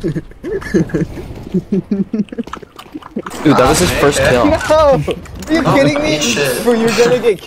Dude, that was his first kill. No! Are you kidding me? Bro, you're gonna get killed.